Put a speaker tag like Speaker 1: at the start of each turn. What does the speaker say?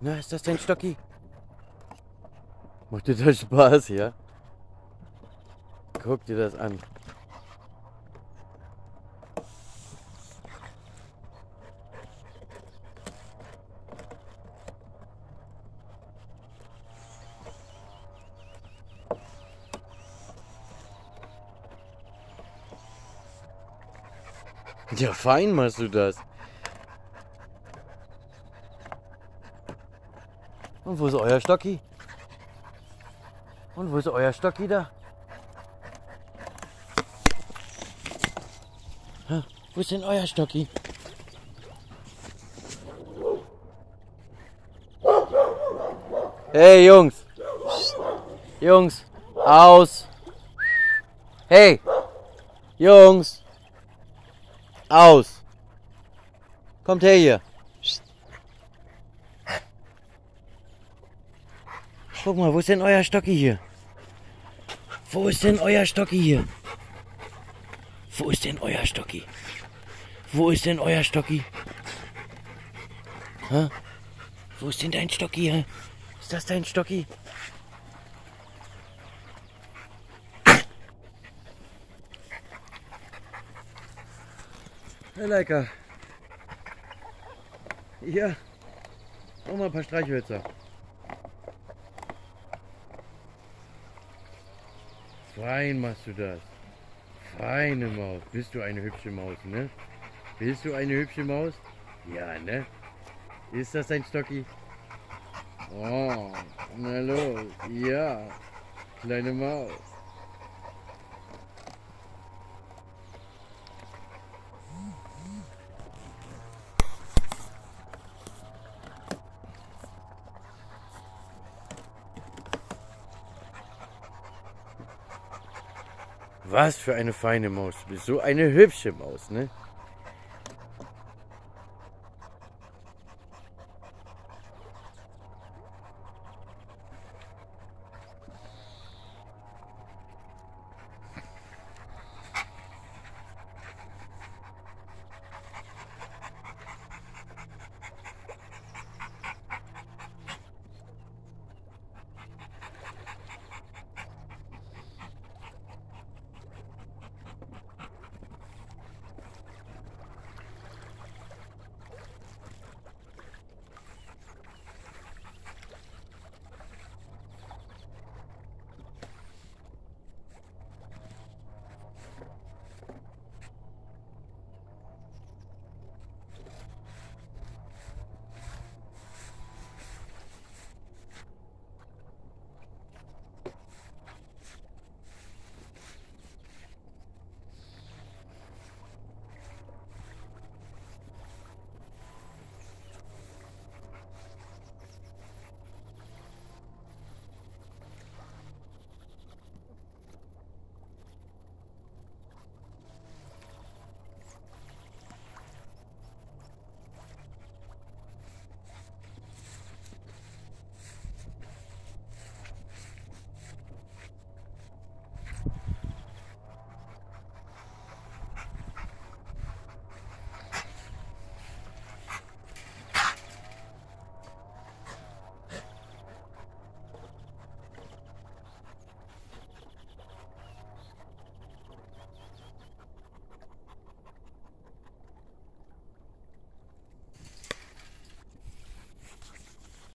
Speaker 1: Na, ist das dein Stocki? Macht dir das Spaß, ja? Guck dir das an. Ja, fein machst du das. Und wo ist euer Stocki? Und wo ist euer Stocki da? Wo ist denn euer Stocki? Hey Jungs! Jungs! Aus! Hey! Jungs! Aus! Kommt her hier! Guck mal, wo ist denn euer Stocki hier? Wo ist denn euer Stocki hier? Wo ist denn euer Stocki? Wo ist denn euer Stocki? Hä? Wo ist denn dein Stocki? Hä? Ist das dein Stocki? Herr Leica. Hier. Noch mal ein paar Streichhölzer. Fein machst du das. Feine Maus. Bist du eine hübsche Maus, ne? Bist du eine hübsche Maus? Ja, ne? Ist das dein Stocki? Oh, na los. Ja. Kleine Maus. Was für eine feine Maus. Du bist so eine hübsche Maus, ne?